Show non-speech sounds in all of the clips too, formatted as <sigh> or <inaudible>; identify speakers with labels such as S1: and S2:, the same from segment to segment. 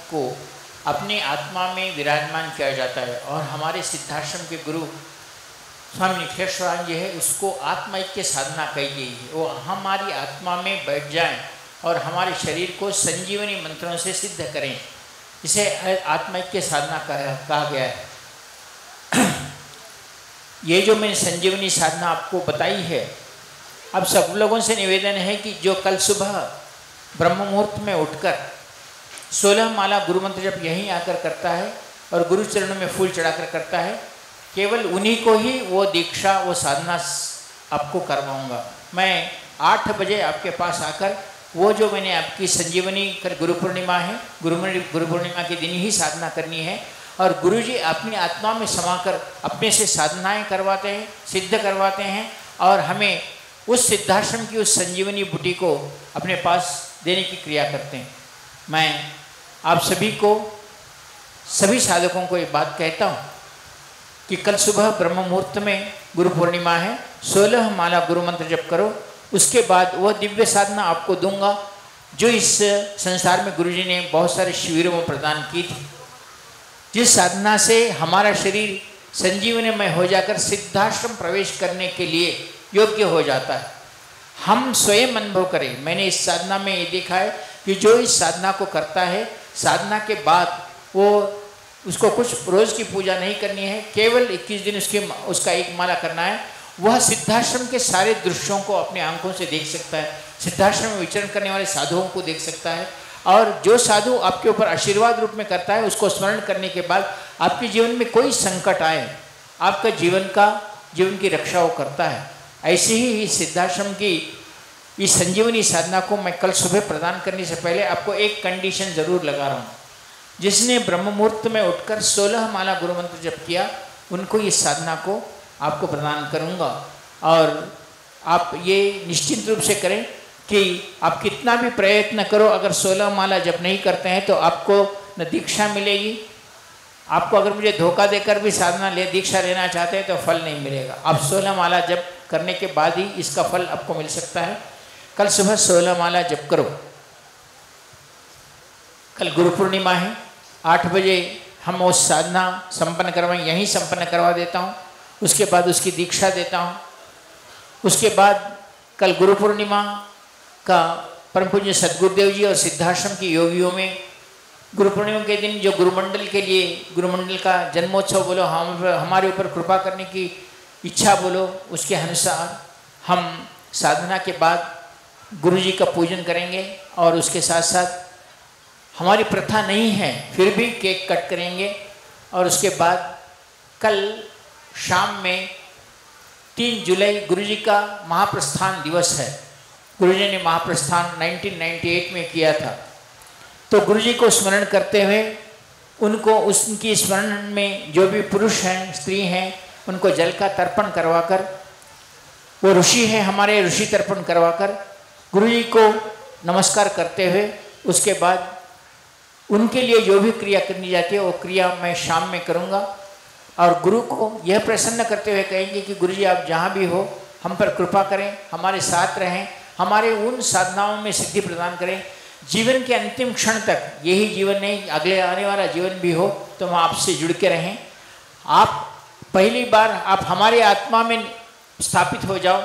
S1: को अपनी आत्मा में विराजमान किया जाता है और हमारे सिद्धाश्रम के गुरु स्वामी निखेश्वरान जी है उसको आत्मैक्य साधना कही गई है। वो हमारी आत्मा में बैठ जाएँ और हमारे शरीर को संजीवनी मंत्रों से सिद्ध करें। इसे आत्मैक्य साधना कहा, कहा गया है। <clears throat> ये जो मैंने संजीवनी साधना आपको बताई है अब सब लोगों से निवेदन है कि जो कल सुबह ब्रह्म मुहूर्त में उठकर सोलह माला गुरु मंत्र जब यहीं आकर करता है और गुरु चरणों में फूल चढ़ाकर करता है, केवल उन्हीं को ही वो दीक्षा, वो साधना आपको करवाऊँगा। मैं आठ बजे आपके पास आकर, वो जो मैंने आपकी संजीवनी कर गुरु पूर्णिमा है, गुरु गुरु पूर्णिमा के दिन ही साधना करनी है और गुरु जी अपनी आत्मा में समाकर अपने से साधनाएँ करवाते हैं, सिद्ध करवाते हैं और हमें उस सिद्धाश्रम की उस संजीवनी बुटी को अपने पास देने की क्रिया करते हैं। मैं आप सभी को, सभी साधकों को ये बात कहता हूँ कि कल सुबह ब्रह्म मुहूर्त में गुरु पूर्णिमा है, सोलह माला गुरु मंत्र जप करो, उसके बाद वह दिव्य साधना आपको दूँगा, जो इस संसार में गुरुजी ने बहुत सारे शिविरों में प्रदान की थी। जिस साधना से हमारा शरीर संजीवनी में हो जाकर सिद्धाश्रम प्रवेश करने के लिए योग्य हो जाता है। हम स्वयं अनुभव करें। मैंने इस साधना में ये देखा है कि जो इस साधना को करता है साधना के बाद वो उसको कुछ रोज की पूजा नहीं करनी है, केवल 21 दिन उसके उसका एक माला करना है। वह सिद्धाश्रम के सारे दृश्यों को अपने आँखों से देख सकता है, सिद्धाश्रम में विचरण करने वाले साधुओं को देख सकता है। और जो साधु आपके ऊपर आशीर्वाद रूप में करता है, उसको स्मरण करने के बाद आपके जीवन में कोई संकट आए, आपका जीवन का, जीवन की रक्षा वो करता है। ऐसे ही सिद्धाश्रम की इस संजीवनी साधना को मैं कल सुबह प्रदान करने से पहले आपको एक कंडीशन ज़रूर लगा रहा हूँ। जिसने ब्रह्म मुहूर्त में उठकर सोलह माला गुरु मंत्र जप किया, उनको इस साधना को आपको प्रदान करूँगा। और आप ये निश्चित रूप से करें कि आप कितना भी प्रयत्न करो, अगर सोलह माला जब नहीं करते हैं तो आपको न दीक्षा मिलेगी। आपको अगर मुझे धोखा देकर भी साधना ले, दीक्षा लेना चाहते हैं तो फल नहीं मिलेगा। आप सोलह माला जब करने के बाद ही इसका फल आपको मिल सकता है। कल सुबह सोलह माला जप करो। कल गुरु पूर्णिमा है। आठ बजे हम उस साधना संपन्न करवाएँ, यहीं संपन्न करवा देता हूँ। उसके बाद उसकी दीक्षा देता हूँ। उसके बाद कल गुरु पूर्णिमा का परम पूज्य सदगुरुदेव जी और सिद्धाश्रम की योगियों में गुरु पूर्णिमा के दिन जो गुरुमंडल के लिए गुरुमंडल का जन्मोत्सव बोलो, हम हमारे ऊपर कृपा करने की इच्छा बोलो, उसके अनुसार हम साधना के बाद गुरु जी का पूजन करेंगे और उसके साथ साथ हमारी प्रथा नहीं है, फिर भी केक कट करेंगे और उसके बाद कल शाम में तीन जुलाई गुरु जी का महाप्रस्थान दिवस है। गुरु जी ने महाप्रस्थान 1998 में किया था। तो गुरु जी को स्मरण करते हुए उनको उनकी स्मरण में जो भी पुरुष हैं, स्त्री हैं, उनको जल का तर्पण करवाकर, वो ऋषि हैं, हमारे ऋषि तर्पण करवाकर गुरु जी को नमस्कार करते हुए, उसके बाद उनके लिए जो भी क्रिया करनी जाती है, वो क्रिया मैं शाम में करूँगा। और गुरु को यह प्रसन्न करते हुए कहेंगे कि गुरु जी, आप जहाँ भी हो, हम पर कृपा करें, हमारे साथ रहें, हमारे उन साधनाओं में सिद्धि प्रदान करें। जीवन के अंतिम क्षण तक, यही जीवन नहीं, अगले आने वाला जीवन भी हो तो हम आपसे जुड़ के रहें। आप पहली बार, आप हमारे आत्मा में स्थापित हो जाओ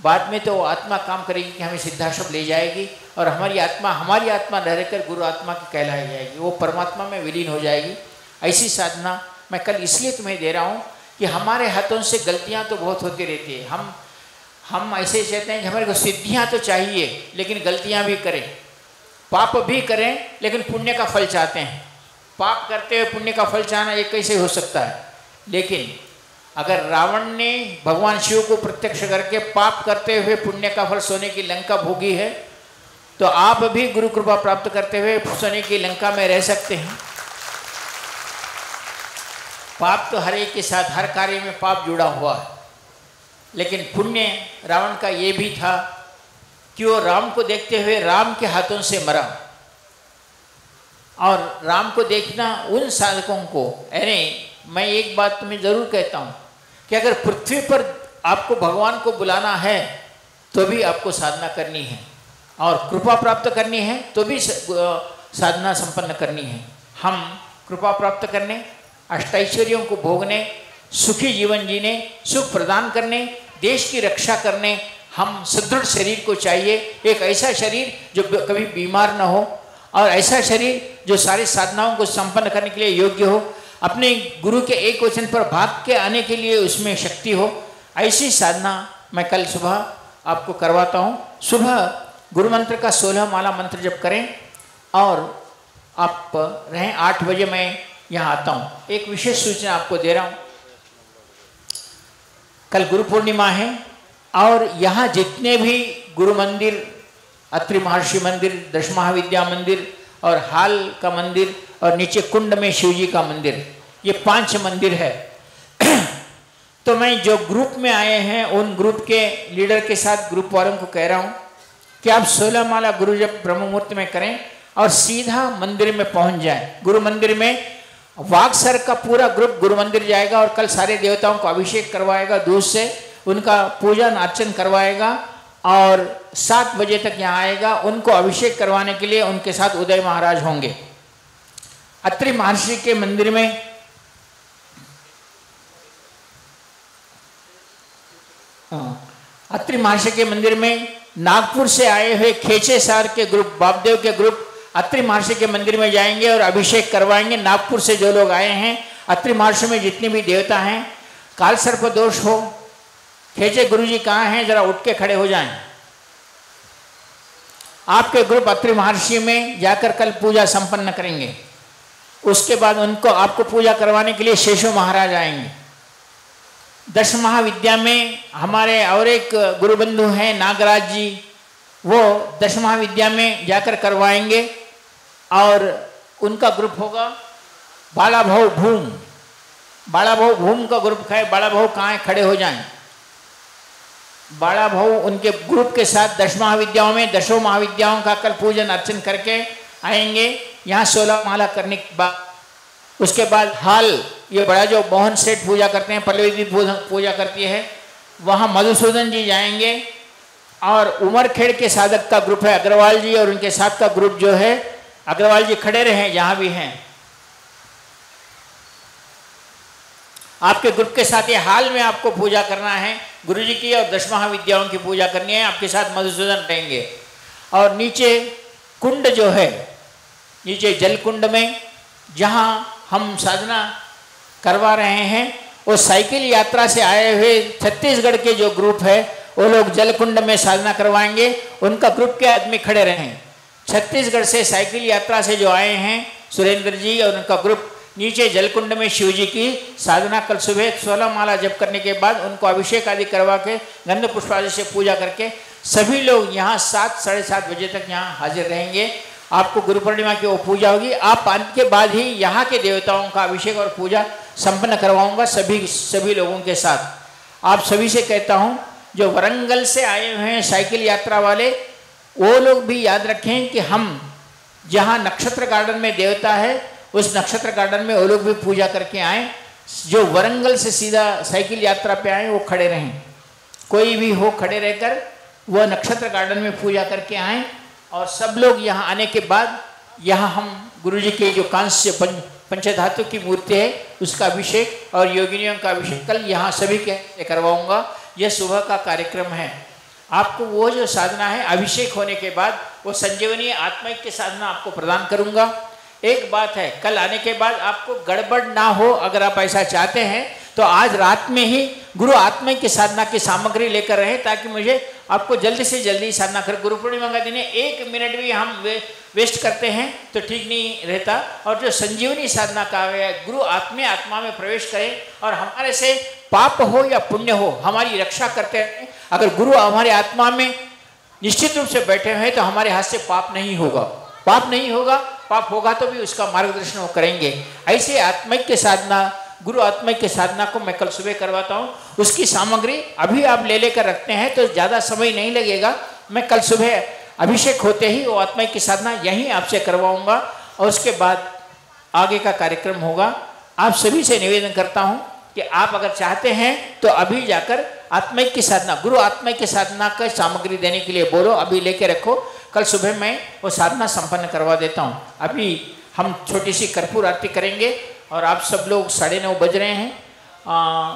S1: बाद में तो आत्मा काम करेगी कि हमें सिद्धाश्रम ले जाएगी और हमारी आत्मा हमारी आत्मा रह रहकर गुरु आत्मा की कहलाई जाएगी। वो परमात्मा में विलीन हो जाएगी। ऐसी साधना मैं कल इसलिए तुम्हें दे रहा हूँ कि हमारे हाथों से गलतियाँ तो बहुत होती रहती है। हम हम ऐसे कहते हैं कि हमारे को सिद्धियाँ तो चाहिए, लेकिन गलतियाँ भी करें। पाप भी करें, लेकिन पुण्य का फल चाहते हैं। पाप करते हुए पुण्य का फल चाहना ये कैसे हो सकता है? लेकिन अगर रावण ने भगवान शिव को प्रत्यक्ष करके पाप करते हुए पुण्य का फल सोने की लंका भोगी है तो आप भी गुरु कृपा प्राप्त करते हुए सोने की लंका में रह सकते हैं। पाप तो हर एक के साथ, हर कार्य में पाप जुड़ा हुआ है। लेकिन पुण्य रावण का ये भी था कि वो राम को देखते हुए राम के हाथों से मरा। और राम को देखना उन साधकों को, अरे, मैं एक बात तुम्हें ज़रूर कहता हूँ कि अगर पृथ्वी पर आपको भगवान को बुलाना है तो भी आपको साधना करनी है। और कृपा प्राप्त करनी है तो भी साधना संपन्न करनी है। हम कृपा प्राप्त करने अष्टैश्वर्यों को भोगने, सुखी जीवन जीने, सुख प्रदान करने, देश की रक्षा करने, हम सुदृढ़ शरीर को चाहिए। एक ऐसा शरीर जो कभी बीमार न हो, और ऐसा शरीर जो सारी साधनाओं को संपन्न करने के लिए योग्य हो अपने गुरु के एक वचन पर भाग के आने के लिए उसमें शक्ति हो, ऐसी साधना मैं कल सुबह आपको करवाता हूँ। सुबह गुरु मंत्र का सोलह माला मंत्र जब करें और आप रहें, आठ बजे मैं यहाँ आता हूँ। एक विशेष सूचना आपको दे रहा हूँ। कल गुरु पूर्णिमा है और यहाँ जितने भी गुरु मंदिर, अत्रि महर्षि मंदिर दश महाविद्या मंदिर और हाल का मंदिर और नीचे कुंड में शिव जी का मंदिर। ये पाँच मंदिर है। <clears throat> तो मैं जो ग्रुप में आए हैं, उन ग्रुप के लीडर के साथ ग्रुप वालों को कह रहा हूँ कि आप सोलह माला गुरु जब ब्रह्म मुहूर्त में करें और सीधा मंदिर में पहुँच जाए। गुरु मंदिर में वागसर का पूरा ग्रुप गुरु मंदिर जाएगा और कल सारे देवताओं को अभिषेक करवाएगा, दूध से उनका पूजन, अर्चन करवाएगा। और सात बजे तक यहाँ आएगा उनको अभिषेक करवाने के लिए उनके साथ उदय महाराज होंगे। अत्रि महर्षि के मंदिर में हाँ, अत्रि महर्षि के मंदिर में नागपुर से आए हुए खेचे सार के ग्रुप बापदेव के ग्रुप अत्रि महर्षि के मंदिर में जाएँगे और अभिषेक करवाएँगे। नागपुर से जो लोग आए हैं अत्रि महर्षि में जितने भी देवता हैं काल सर्प दोष हो खेचे गुरु जी कहाँ हैं? जरा उठ के खड़े हो जाएँ। आपके ग्रुप अत्रि महर्षि में जाकर कल पूजा संपन्न करेंगे। उसके बाद उनको आपको पूजा करवाने के लिए शेषो महाराज आएँगे। दश महाविद्या में हमारे और एक गुरु बंधु हैं, नागराज जी, वो दश महाविद्या में जाकर करवाएँगे और उनका ग्रुप होगा बाला भाव भूम। बाला भाव भूम का ग्रुप है बाला भाव कहाँ खड़े हो जाएँ? बाला भाव उनके ग्रुप के साथ दस महाविद्याओं में दसों महाविद्याओं का कल पूजन अर्चन करके आएँगे। यहाँ सोलह माला करने के बाद, उसके बाद हाल, ये बड़ा जो मोहन सेठ पूजा करते हैं, पल्लवी पूजा करती है, वहाँ मधुसूदन जी जाएँगे। और उमरखेड़ के साधक का ग्रुप है, अग्रवाल जी और उनके साथ का ग्रुप जो है, अग्रवाल जी खड़े रहे जहाँ भी हैं। आपके ग्रुप के साथ ये हाल में आपको पूजा करना है। गुरु जी की और दस महाविद्याओं की पूजा करनी है, आपके साथ मधुसूदन रहेंगे। और नीचे कुंड जो है, नीचे जल कुंड में जहाँ हम साधना करवा रहे हैं, वो साइकिल यात्रा से आए हुए छत्तीसगढ़ के जो ग्रुप है, वो लोग जलकुंड में साधना करवाएँगे। उनका ग्रुप के आदमी खड़े रहें। छत्तीसगढ़ से साइकिल यात्रा से जो आए हैं, सुरेंद्र जी और उनका ग्रुप नीचे जलकुंड में शिव जी की साधना कल सुबह सोलह माला जप करने के बाद उनको अभिषेक आदि करवा के गंध पुष्प आदि से पूजा करके, सभी लोग यहाँ सात, साढ़े सात बजे तक यहाँ हाजिर रहेंगे। आपको गुरु पूर्णिमा की वो पूजा होगी। आप आने के बाद ही यहाँ के देवताओं का अभिषेक और पूजा संपन्न करवाऊँगा सभी सभी लोगों के साथ। आप सभी से कहता हूँ, जो वरंगल से आए हुए हैं साइकिल यात्रा वाले, वो लोग भी याद रखें कि हम जहाँ नक्षत्र गार्डन में देवता है उस नक्षत्र गार्डन में वो लोग भी पूजा करके आए। जो वरंगल से सीधा साइकिल यात्रा पे आए, वो खड़े रहें। कोई भी हो, खड़े रहकर वह नक्षत्र गार्डन में पूजा करके आए और सब लोग यहाँ आने के बाद यहाँ हम गुरु जी के जो कांस्य पंच पंचधातु की मूर्ति है, उसका अभिषेक और योगिनियों का अभिषेक कल यहाँ सभी के करवाऊँगा। यह सुबह का कार्यक्रम है। आपको वो जो साधना है, अभिषेक होने के बाद वो संजीवनी आत्मिक की साधना आपको प्रदान करूँगा। एक बात है कल आने के बाद आपको गड़बड़ ना हो अगर आप ऐसा चाहते हैं तो आज रात में ही गुरु आत्मा की साधना की सामग्री लेकर रहे ताकि मुझे आपको जल्दी से जल्दी साधना कर। गुरु पूर्णिमा का दिन एक मिनट भी हम वे, वेस्ट करते हैं तो ठीक नहीं रहता। और जो संजीवनी साधना का है गुरु आत्मे आत्मा में प्रवेश करें और हमारे से पाप हो या पुण्य हो हमारी रक्षा करते रहे। अगर गुरु हमारे आत्मा में निश्चित रूप से बैठे हैं तो हमारे हाथ से पाप नहीं होगा। पाप नहीं होगा, पाप होगा तो भी उसका मार्गदर्शन वो करेंगे। ऐसे आत्मिक के साधना, गुरु आत्मा की साधना को मैं कल सुबह करवाता हूँ। उसकी सामग्री अभी आप ले लेकर रखते हैं तो ज़्यादा समय नहीं लगेगा। मैं कल सुबह अभिषेक होते ही वो आत्मा की साधना यहीं आपसे करवाऊँगा और उसके बाद आगे का कार्यक्रम होगा। आप सभी से निवेदन करता हूँ कि आप अगर चाहते हैं तो अभी जाकर आत्मिक की साधना, गुरु आत्मिक की साधना का सामग्री देने के लिए बोलो, अभी लेके रखो। कल सुबह मैं वो साधना संपन्न करवा देता हूँ। अभी हम छोटी सी कर्पूर आरती करेंगे और आप सब लोग साढ़े नौ बज रहे हैं। आ,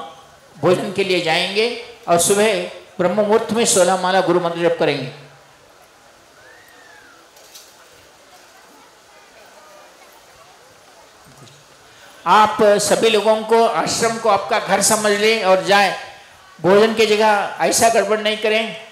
S1: भोजन के लिए जाएँगे और सुबह ब्रह्म मुहूर्त में सोलह माला गुरु मंत्र जप करेंगे। आप सभी लोगों को आश्रम को आपका घर समझ लें और जाए। भोजन की जगह ऐसा गड़बड़ नहीं करें।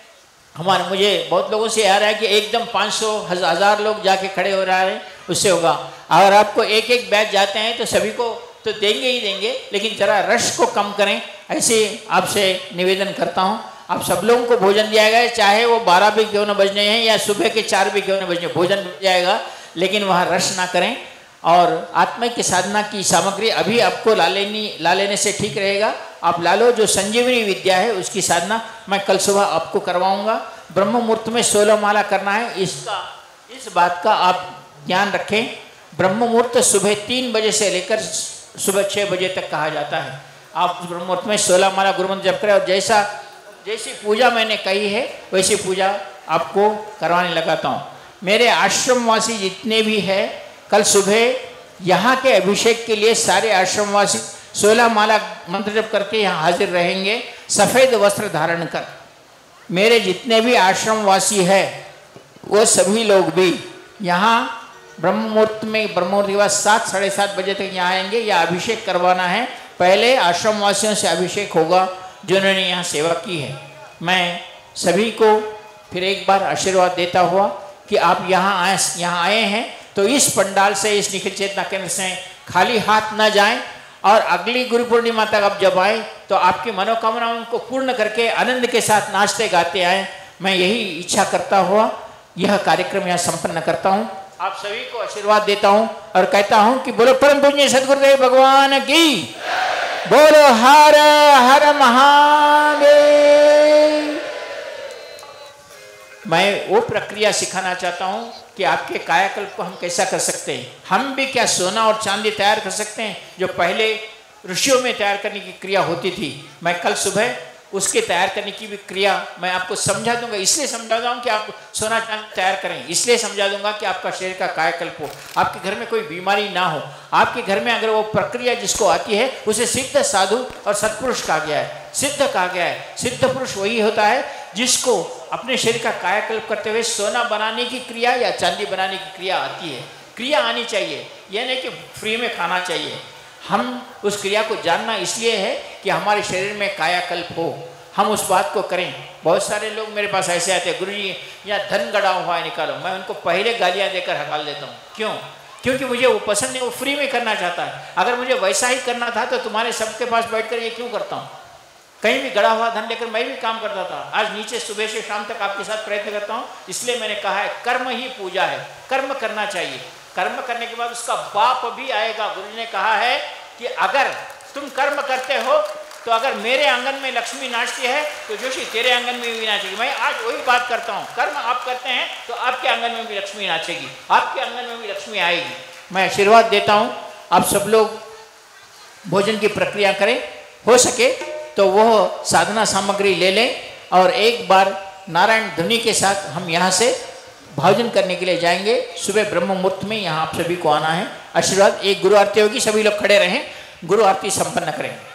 S1: हमारे, मुझे बहुत लोगों से आ रहा है कि एकदम 500 हज़ार लोग जाके खड़े हो रहा है, उससे होगा। अगर आपको एक एक बैच जाते हैं तो सभी को तो देंगे ही देंगे, लेकिन ज़रा रश को कम करें, ऐसे आपसे निवेदन करता हूँ। आप सब लोगों को भोजन दिया गया चाहे वो बारह भी क्यों न बजने हैं या सुबह के चार भी क्यों न बजने भोजन जाएगा, लेकिन वहाँ रश ना करें। और आत्मा की साधना की सामग्री अभी आपको ला लेनी, ला लेने से ठीक रहेगा। आप ला लो, जो संजीवनी विद्या है, उसकी साधना मैं कल सुबह आपको करवाऊँगा। ब्रह्म मुहूर्त में सोलह माला करना है, इसका, इस बात का आप ध्यान रखें। ब्रह्म मुहूर्त सुबह तीन बजे से लेकर सुबह छः बजे तक कहा जाता है। आप ब्रह्म मुहूर्त में सोलह माला गुरुमंत्र जप करें और जैसा, जैसी पूजा मैंने कही है, वैसी पूजा आपको करवाने लगाता हूँ। मेरे आश्रमवासी जितने भी हैं, कल सुबह यहाँ के अभिषेक के लिए सारे आश्रमवासी सोलह माला मंत्र जप करके यहाँ हाजिर रहेंगे। सफ़ेद वस्त्र धारण कर। मेरे जितने भी आश्रमवासी है, वो सभी लोग भी यहाँ ब्रह्म मुहूर्त में ब्रह्म मुहूर्त के बाद सात, साढ़े सात बजे तक यहाँ आएँगे। या अभिषेक करवाना है। पहले आश्रमवासियों से अभिषेक होगा, जिन्होंने यहाँ सेवा की है। मैं सभी को फिर एक बार आशीर्वाद देता हुआ कि आप यहाँ आए यहाँ आए हैं। तो इस पंडाल से, इस निखिल चेतना केंद्र से खाली हाथ ना जाएँ। और अगली गुरु पूर्णिमा तक आप जब आए तो आपकी मनोकामनाओं को पूर्ण करके आनंद के साथ नाचते गाते आए। मैं यही इच्छा करता हुआ यह कार्यक्रम यहाँ संपन्न करता हूँ। आप सभी को आशीर्वाद देता हूँ और कहता हूँ कि बोलो, परम पूज्य सदगुरुदेव भगवान की। बोलो, हर हर महादेव। मैं वो प्रक्रिया सिखाना चाहता हूँ कि आपके कायाकल्प को हम कैसा कर सकते हैं। हम भी क्या सोना और चांदी तैयार कर सकते हैं, जो पहले ऋषियों में तैयार करने की क्रिया होती थी। मैं कल सुबह उसके तैयार करने की भी क्रिया मैं आपको समझा दूँगा। इसलिए समझा दूँगा कि आप सोना चांदी तैयार करें। इसलिए समझा दूँगा कि आपका शरीर का कायाकल्प हो। आपके घर में कोई बीमारी ना हो। आपके घर में अगर वो प्रक्रिया जिसको आती है, उसे सिद्ध साधु और सत्पुरुष कहा गया है। सिद्ध कहा गया है। सिद्ध पुरुष वही होता है जिसको अपने शरीर का कायाकल्प करते हुए सोना बनाने की क्रिया या चांदी बनाने की क्रिया आती है। क्रिया आनी चाहिए। यह नहीं कि फ्री में खाना चाहिए। हम उस क्रिया को जानना इसलिए है कि हमारे शरीर में कायाकल्प हो। हम उस बात को करें। बहुत सारे लोग मेरे पास ऐसे आते हैं, गुरु जी या धन गड़ा हुआ है, निकालो। मैं उनको पहले गालियाँ देकर हकाल देता हूँ। क्यों? क्योंकि मुझे वो पसंद नहीं, वो फ्री में करना चाहता है। अगर मुझे वैसा ही करना था तो तुम्हारे सबके पास बैठ कर ये क्यों करता हूँ? कहीं भी गड़ा हुआ धन लेकर मैं भी काम करता था। आज नीचे सुबह से शाम तक आपके साथ प्रयत्न करता हूँ। इसलिए मैंने कहा है, कर्म ही पूजा है। कर्म करना चाहिए। कर्म करने के बाद उसका बाप भी आएगा। गुरु ने कहा है कि अगर तुम कर्म करते हो तो अगर मेरे आँगन में लक्ष्मी नाचती है तो जोशी तेरे आँगन में भी नाचेगी। मैं आज वही बात करता हूँ। कर्म आप करते हैं तो आपके आँगन में भी लक्ष्मी नाचेगी। आपके आँगन में भी लक्ष्मी आएगी। मैं आशीर्वाद देता हूँ। आप सब लोग भोजन की प्रक्रिया करें। हो सके तो वह साधना सामग्री ले लें और एक बार नारायण ध्वनि के साथ हम यहाँ से भोजन करने के लिए जाएँगे। सुबह ब्रह्म मुहूर्त में यहाँ आप सभी को आना है। आशीर्वाद, एक गुरु आरती होगी, सभी लोग खड़े रहें, गुरु आरती संपन्न करेंगे